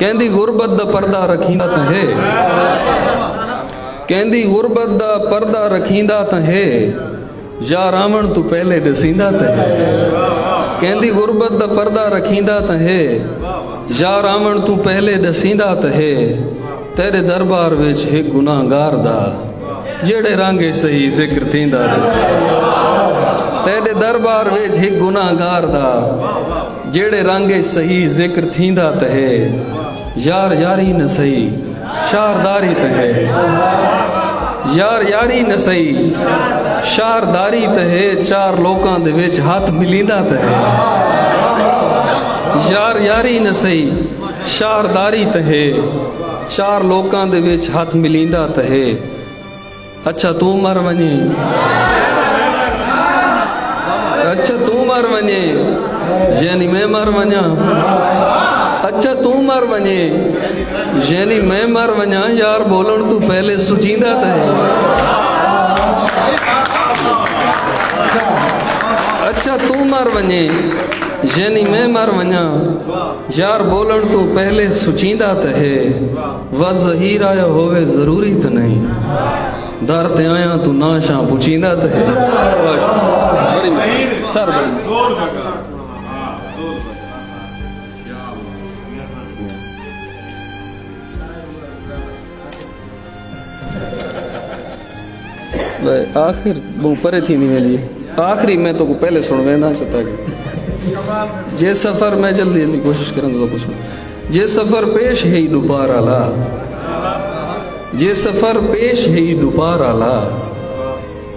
ਕਹਿੰਦੀ, ਗੁਰਬਤ ਦਾ ਪਰਦਾ ਰਖੀਂਦਾ ਤਾਂ ਹੈ। ਕਹਿੰਦੀ, ਗੁਰਬਤ ਦਾ ਪਰਦਾ ਰਖੀਂਦਾ ਤਾਂ ਹੈ। ਜਾਂ ਰਾਵਣ ਤੂੰ ਪਹਿਲੇ ਦਸੀਂਦਾ ਤਾਂ ਹੈ। ਕਹਿੰਦੀ, ਗੁਰਬਤ ਦਾ ਪਰਦਾ ਰਖੀਂਦਾ ਤਾਂ ਹੈ। ਜਾਂ ਰਾਵਣ ਤੂੰ ਪਹਿਲੇ ਦਸੀਂਦਾ ਤਾਂ ਹੈ। ਤੇਰੇ ਦਰਬਾਰ ਵਿੱਚ ਇੱਕ ਗੁਨਾਹਗਾਰ ਦਾ, ਜਿਹੜੇ ਰਾਂਗੇ ਸਹੀ ਜ਼ਿਕਰ ਥੀਂਦਾ ਤੇਰੇ ਦਰਬਾਰ ਵਿੱਚ ਇੱਕ ਗੁਨਾਹਗਾਰ ਦਾ ਜਿਹੜੇ ਰਾਂਗੇ ਸਹੀ ਜ਼ਿਕਰ ਥੀਂਦਾ ਤਾਂ ਹੈ ਯਾਰ ਯਾਰੀ ਨ ਸਹੀ ਸ਼ਾਰਦਾਰੀ ਤਾਂ ਹੈ ਯਾਰ ਯਾਰੀ ਨ ਸਹੀ ਸ਼ਾਰਦਾਰੀ ਤਾਂ ਹੈ ਚਾਰ ਲੋਕਾਂ ਦੇ ਵਿੱਚ ਹੱਥ ਮਿਲੀਂਦਾ ਤਾਂ ਹੈ ਯਾਰ ਯਾਰੀ ਨ ਸਹੀ ਸ਼ਾਰਦਾਰੀ ਤਾਂ ਹੈ ਚਾਰ ਲੋਕਾਂ ਦੇ ਵਿੱਚ ਹੱਥ ਮਿਲੀਂਦਾ ਤਾਂ ਹੈ ਅੱਛਾ ਤੂੰ ਮਰ ਵਨੇ अच्छा तू मर वञे यानी मैं मर वञा अच्छा तू मर वञे यानी मैं मर वञा यार बोलण तू पहले सुचींदा त अच्छा तू मर वञे यानी मैं मर वञा यार बोलण तू पहले सुचींदा त है व ज़हीर होवे ज़रूरी त नहीं दर ते आया तू नाशा पुछींदा त है सर आखिर वो परे थी नहीं मेरी। आखिरी मैं तो को पहले सुन वेंदा छता के जे सफ़र मैं जल्दी जल्दी कोशिश करेंगे तो कुछ जे सफ़र पेश है ही दोबारा आला जे सफ़र पेश है ही दोबारा आला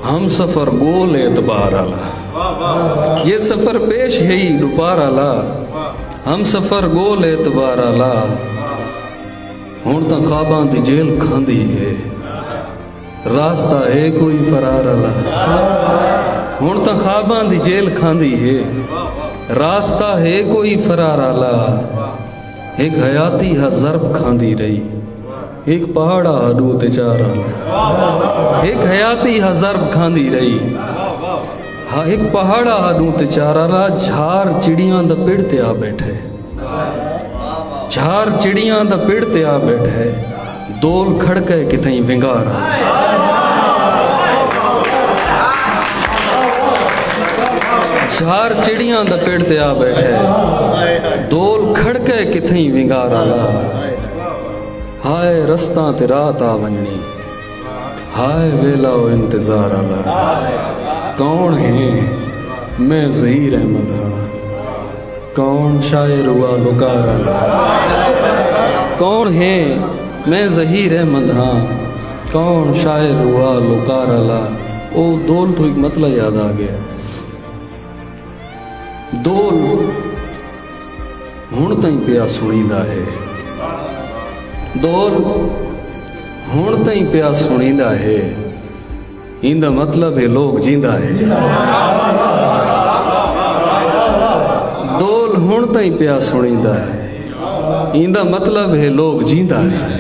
हम सफ़र गोल एतबार आला ये सफ़र पेश है ही दुपार आला हम सफ़र गोल एतबार आला हूँ तो खाबा की जेल खांदी है। ਰਾਸਤਾ ਹੈ ਕੋਈ ਫਰਾਰ ਅਲਾ ਹੁਣ ਤਾਂ ਖਾਬਾਂ ਦੀ ਜੇਲ੍ਹ ਖਾਂਦੀ ਏ ਰਾਸਤਾ ਹੈ ਕੋਈ ਫਰਾਰ ਅਲਾ ਇੱਕ ਹਯਾਤੀ ਹਜ਼ਰਬ ਖਾਂਦੀ ਰਹੀ एक पहाड़ा हडू ते चार आला एक हयाती हजरब खांदी रही हाँ एक पहाड़ा हडू ते चार आला झार चिड़ियां दा पेड़ ते आ बैठे झार चिड़ियां दा पेड़ ते आ बैठे दोल खड़के कितई विंगार झार चिड़ियाँ दा पेड़ ते आ बैठे दोल खड़के कितई विंगार आला। हाय, रस्ता ते रात आ वञणी। हाय, वेला ओ इंतज़ार आला। कौन है? मैं जहीर अहमद आला कौन शायर हुआ लुकार आला। कौन है? मैं जहीर अहमद हाँ। कौन शायर हुआ लुकार आला। ओ दोल तो एक मतलब याद आ गया। दोल ਹੁਣ ਤਾਈਂ ਪਿਆ ਸੁਣੀਦਾ ਹੈ ਦੋਲ ਹੁਣ ਤਾਈਂ ਪਿਆ ਸੁਣੀਦਾ ਹੈ ਇਹਦਾ ਮਤਲਬ ਹੈ ਲੋਕ ਜਿੰਦਾ ਹੈ ਦੋਲ ਹੁਣ ਤਾਈਂ ਪਿਆ ਸੁਣੀਦਾ ਹੈ ਇਹਦਾ ਮਤਲਬ ਹੈ ਲੋਕ ਜਿੰਦਾ ਹੈ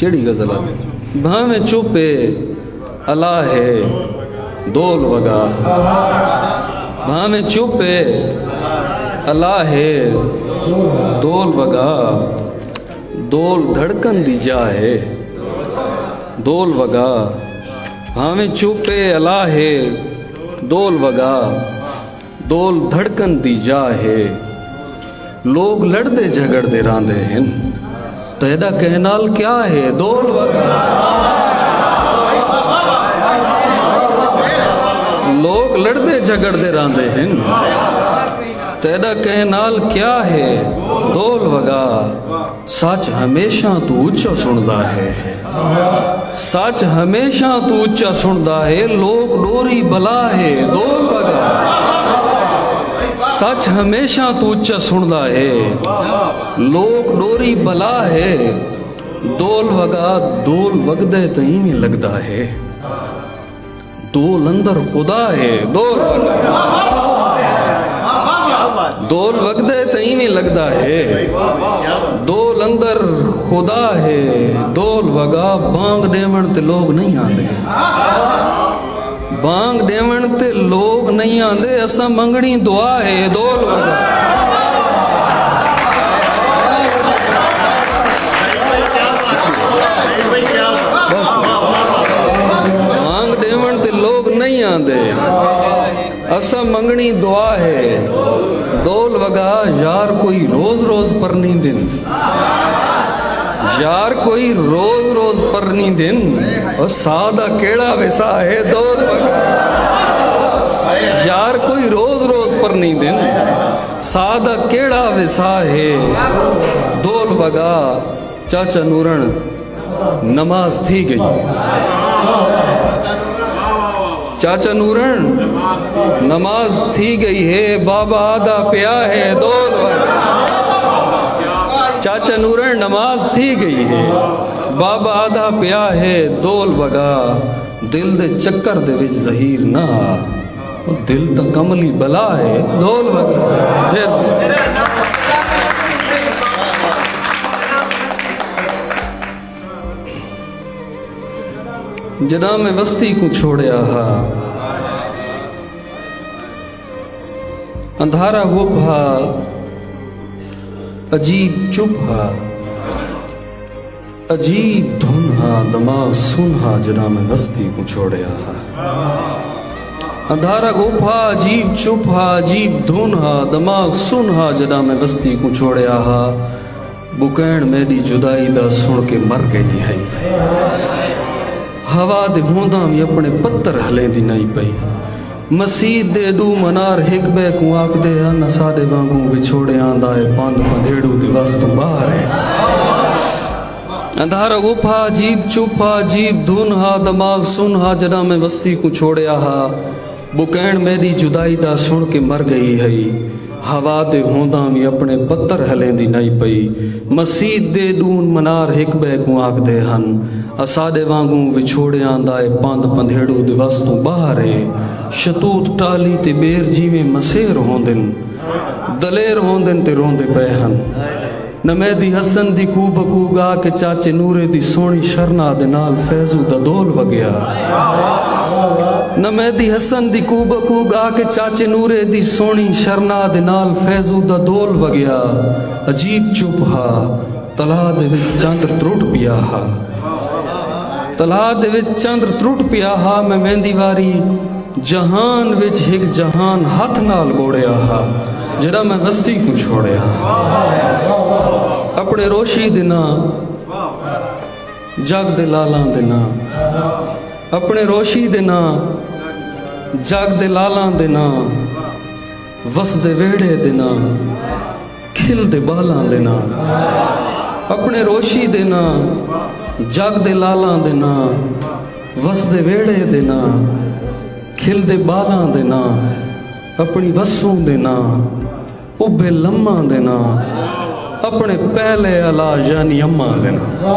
ਕਿਹੜੀ ਗਜ਼ਲ ਆ ਭਾਵੇਂ ਚੁੱਪੇ ਅਲਾ ਹੈ डोल वगा। भावे चुप है अल्लाह है डोल वगा। डोल धड़कन दी जा है डोल वगा। भावे चुप है अल्लाह है डोल वगा। डोल धड़कन दी जा है लोग लड़ते झगड़ते रहते हैं तो कहनाल क्या है? दोल वगा। लोग लड़दे झगड़दे रांदे हैं तेरा कहनाल क्या है दोल वगा सच हमेशा तू उच्चा सुनदा है सच हमेशा तू उच्चा सुनदा है लोग डोरी बला है दोल वगा सच हमेशा तू उच्चा सुनदा है लोग डोरी बला है दोल वगा दोल वगदे तई में लगदा है लंदर खुदा है दोल दोल वगदे तई में लगदा है। दो लंदर खुदा है, दोल वगा बांग देवण ते लोग नहीं आंदे। बांग देवण ते लोग नहीं आंदे, असा मंगनी दुआ है, दोल वगा। यार कोई रोज रोज पर नहीं दिन। यार कोई रोज रोज पर नहीं दिन। और सादा केड़ा वैसा है दो। यार कोई रोज रोज पर नहीं दिन। सादा केड़ा वैसा है। दोल बगा, चाचा नूरण नमाज़ थी गई। चाचा नूरन, नमाज़ थी गई है, बाबा आधा प्या है, दो चाचा नूरन, नमाज़ थी गई है, बाबा आधा प्या है, दोल वगा। दिल दे चक्कर दे विच जहीर ना। दिल तो कमली बला है, दोल वगा। जदा मैं वस्ती को छोड़या हा। अंधारा गुप हा, अजीब चुप हा। अजीब धुन हा दिमाग सुन हा जदा मैं वस्ती को छोड़या हा। अंधारा गुप हा, अजीब चुप हा, अजीब धुन हा दिमाग सुन हा जदा मैं वस्ती को छोड़या हा। बुकैण मेरी जुदाई दा सुन के मर गई है। हवा दे होंदा भी अपने पत्थर हलेंदी नहीं पई। मसीद दे डू मनार हिक बे को आखदे न साडे वांगू विछोड़े आंदा है पांद पंधेड़ू दे वास्तों बाहर है अंधारा गुफा अजीब चुपा अजीब धुन हा, दिमाग सुन हा जदा मैं वस्ती को छोड़या हा। बुकैण मेरी जुदाई दा सुन के मर गई है ਹਵਾ ਦੇ ਹੋਂਦਾ ਵੀ ਆਪਣੇ ਪੱਤਰ ਹਲੇਂਦੀ ਨਹੀਂ ਪਈ। ਮਸੀਦ ਦੇ ਦੂਨ ਮਨਾਰ ਹਿਕ ਬੈ ਕੋ ਆਖਦੇ ਹਨ ਅਸਾਦੇ ਵਾਂਗੂ ਵਿਛੋੜਿਆਂ ਦਾ ਇਹ ਪੰਧ ਪੰਧੇੜੂ ਦਿਵਸ ਤੋਂ ਬਾਹਰ ਏ। ਸ਼ਤੂਤ ਟਾਲੀ ਤੇ ਬੇਰ ਜਿਵੇਂ ਮਸੇਰ ਹੋਂਦੇ ਨੇ ਦਲੇਰ ਹੋਂਦੇ ਤੇ ਰੋਂਦੇ ਪਏ ਹਨ। ਨਮੇਦੀ ਹਸਨ ਦੀ ਕੂ ਬਕੂ ਗਾ ਕੇ ਚਾਚੇ ਨੂਰੇ ਦੀ ਸੋਹਣੀ ਸ਼ਰਨਾ ਦੇ ਨਾਲ ਫੈਜ਼ੂ ਦਾ ਦੋਲ ਵਗਿਆ। ਨਮੇਦੀ ਹਸਨ ਦੀ ਕੂਬਕੂ ਗਾ ਕੇ ਚਾਚੇ ਨੂਰੇ ਦੀ ਸੋਹਣੀ ਸ਼ਰਨਾ ਦੇ ਨਾਲ ਫੈਜ਼ੂ ਦਾ ਦੋਲ ਵਗਿਆ। ਅਜੀਬ ਚੁੱਪ ਹਾ, ਤਲਾ ਦੇ ਵਿੱਚ ਚੰਦਰ ਤਰੁੱਟ ਪਿਆ ਹਾ। ਤਲਾ ਦੇ ਵਿੱਚ ਚੰਦਰ ਤਰੁੱਟ ਪਿਆ ਹਾ, ਮੈਂ ਮਹਿੰਦੀ ਵਾਰੀ ਜਹਾਨ ਵਿੱਚ ਇੱਕ ਜਹਾਨ ਹੱਥ ਨਾਲ ਗੋੜਿਆ ਹਾ, ਜਿਹੜਾ ਮੈਂ ਵਸੀ ਨੂੰ ਛੋੜਿਆ ਆਪਣੇ ਰੋਸ਼ੀ ਦੇ ਨਾਂ, ਜਗ ਦੇ ਲਾਲਾਂ ਦੇ ਨਾਂ। ਆਪਣੇ ਰੋਸ਼ੀ ਦੇ ਨਾਂ ਜਗ ਦੇ ਲਾਲਾਂ ਦੇ ਨਾਂ ਵਸਦੇ ਵਿਹੜੇ ਦੇ ਨਾਂ ਖਿਲਦੇ ਬਾਲਾਂ ਦੇ ਨਾਂ ਆਪਣੇ ਰੋਸ਼ੀ ਦੇ ਨਾਂ ਜਗ ਦੇ ਲਾਲਾਂ ਦੇ ਨਾਂ ਵਸਦੇ ਵਿਹੜੇ ਦੇ ਨਾਂ ਖਿਲਦੇ ਬਾਲਾਂ ਦੇ ਨਾਂ ਆਪਣੀ ਵਸੋਂ ਦੇ ਨਾਂ ਉੱਭੇ ਲੰਮਾਂ ਦੇ ਨਾਂ ਆਪਣੇ ਪਹਿਲੇ ਅਲਾ ਯਾਨੀ ਅੰਮਾ ਦੇ ਨਾਂ